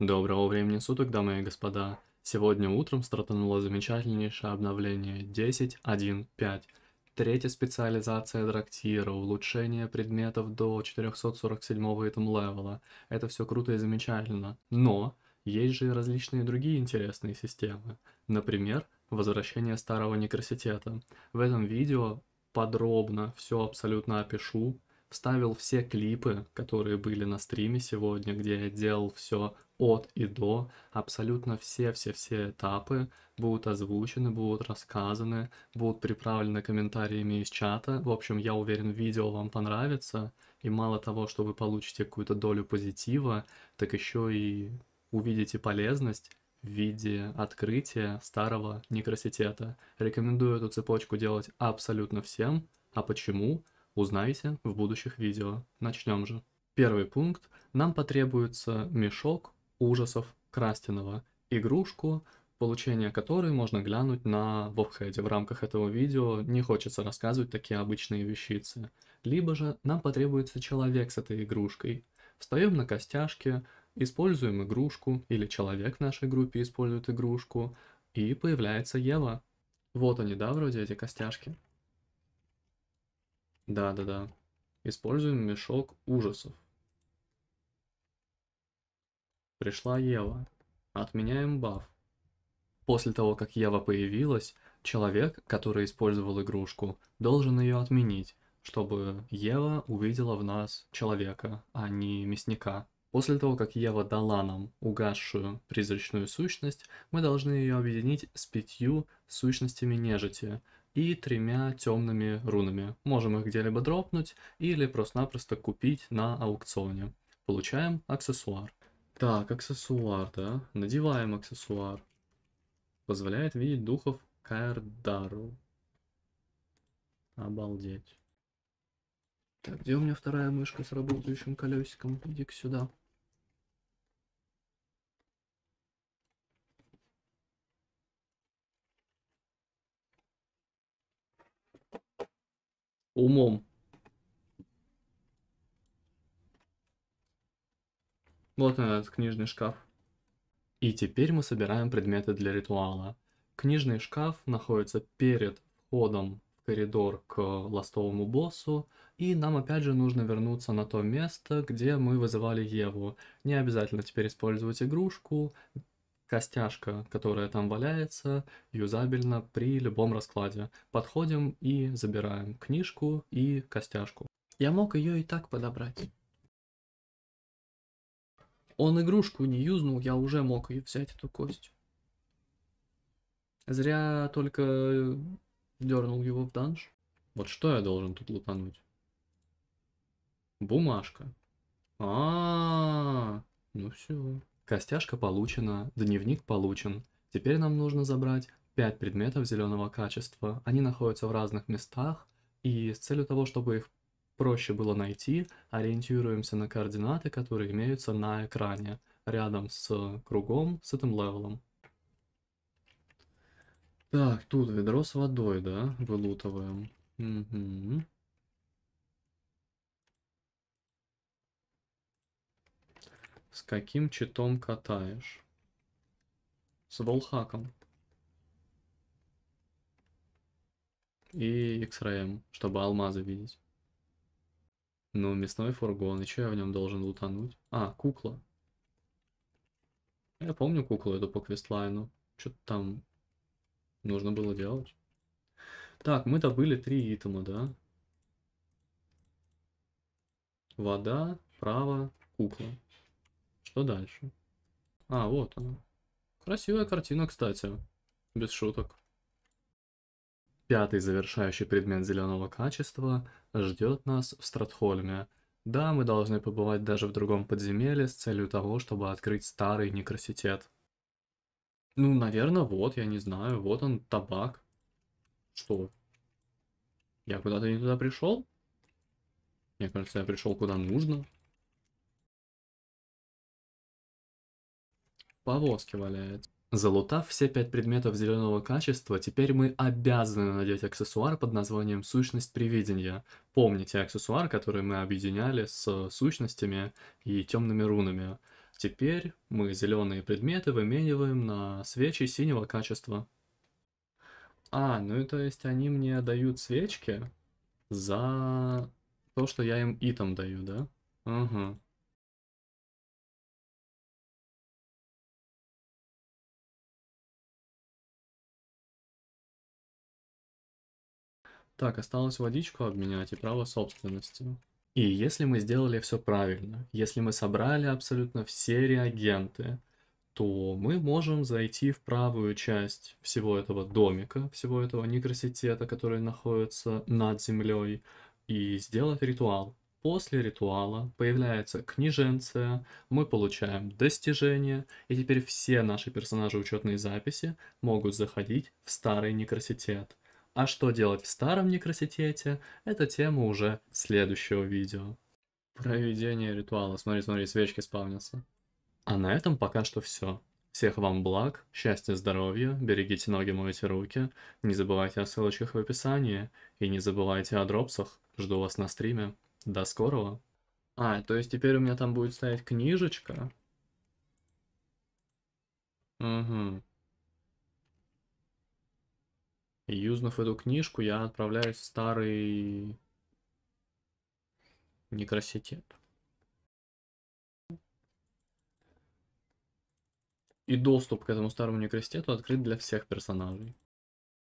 Доброго времени суток, дамы и господа. Сегодня утром стартануло замечательнейшее обновление 10.1.5. Третья специализация Драктира, улучшение предметов до 447 итем левела. Это все круто и замечательно. Но есть же и различные другие интересные системы. Например, возвращение старого некроситета. В этом видео подробно все абсолютно опишу, вставил все клипы, которые были на стриме сегодня, где я делал все от и до, абсолютно все-все-все этапы будут озвучены, будут рассказаны, будут приправлены комментариями из чата. В общем, я уверен, видео вам понравится, и мало того, что вы получите какую-то долю позитива, так еще и увидите полезность в виде открытия старого некроситета. Рекомендую эту цепочку делать абсолютно всем. А почему? Узнаете в будущих видео. Начнем же. Первый пункт. Нам потребуется мешок ужасов Крастинова. Игрушку, получение которой можно глянуть на вебхеде. В рамках этого видео не хочется рассказывать такие обычные вещицы. Либо же нам потребуется человек с этой игрушкой. Встаем на костяшки, используем игрушку, или человек в нашей группе использует игрушку, и появляется Ева. Вот они, да, вроде эти костяшки? Да-да-да. Используем мешок ужасов. Пришла Ева. Отменяем баф. После того, как Ева появилась, человек, который использовал игрушку, должен ее отменить, чтобы Ева увидела в нас человека, а не мясника. После того, как Ева дала нам угасшую призрачную сущность, мы должны ее объединить с пятью сущностями нежити и тремя темными рунами. Можем их где-либо дропнуть или просто-напросто купить на аукционе. Получаем аксессуар. Так, аксессуар, да? Надеваем аксессуар. Позволяет видеть духов Каэрдару. Обалдеть. Так, где у меня вторая мышка с работающим колесиком? Иди-ка сюда. Умом. Вот он этот книжный шкаф. И теперь мы собираем предметы для ритуала. Книжный шкаф находится перед входом в коридор к ластовому боссу, и нам опять же нужно вернуться на то место, где мы вызывали Еву. Не обязательно теперь использовать игрушку, костяшка, которая там валяется, юзабельна при любом раскладе. Подходим и забираем книжку и костяшку. Я мог ее и так подобрать. Он игрушку не юзнул, я уже мог ее взять, эту кость. Зря только дернул его в данж. Вот что я должен тут лутануть? Бумажка. А, -а, -а, ну все. Костяшка получена, дневник получен. Теперь нам нужно забрать 5 предметов зеленого качества. Они находятся в разных местах, и с целью того, чтобы их проще было найти, ориентируемся на координаты, которые имеются на экране, рядом с кругом с этим левелом. Так, тут ведро с водой, да, вылутываем. Угу. С каким читом катаешь? С волхаком. И X-Ray, чтобы алмазы видеть. Ну, мясной фургон. И что я в нем должен утонуть? А, кукла. Я помню куклу эту по квестлайну. Что-то там нужно было делать. Так, мы добыли три итема, да? Вода, право, кукла. Что дальше? А, вот она. Красивая картина, кстати. Без шуток. Пятый завершающий предмет зеленого качества ждет нас в Стратхольме. Да, мы должны побывать даже в другом подземелье с целью того, чтобы открыть старый некроситет. Ну, наверное, вот, я не знаю, вот он, табак. Что? Я куда-то не туда пришел? Мне кажется, я пришел куда нужно. повозке валяется. Залутав все пять предметов зеленого качества, теперь мы обязаны надеть аксессуар под названием «Сущность привидения». Помните аксессуар, который мы объединяли с сущностями и темными рунами. Теперь мы зеленые предметы вымениваем на свечи синего качества. А, ну и то есть они мне дают свечки за то, что я им итом даю, да? Угу. Так, осталось водичку обменять и право собственности. И если мы сделали все правильно, если мы собрали абсолютно все реагенты, то мы можем зайти в правую часть всего этого домика, всего этого некроситета, который находится над землей, и сделать ритуал. После ритуала появляется книженция, мы получаем достижения, и теперь все наши персонажи учетной записи могут заходить в старый некроситет. А что делать в старом некроситете, это тема уже следующего видео. Проведение ритуала. Смотри, смотри, свечки спавнятся. А на этом пока что все. Всех вам благ, счастья, здоровья, берегите ноги, мойте руки, не забывайте о ссылочках в описании и не забывайте о дропсах. Жду вас на стриме. До скорого. А, то есть теперь у меня там будет стоять книжечка? Угу. Юзнув эту книжку, я отправляюсь в старый некроситет. И доступ к этому старому некроситету открыт для всех персонажей.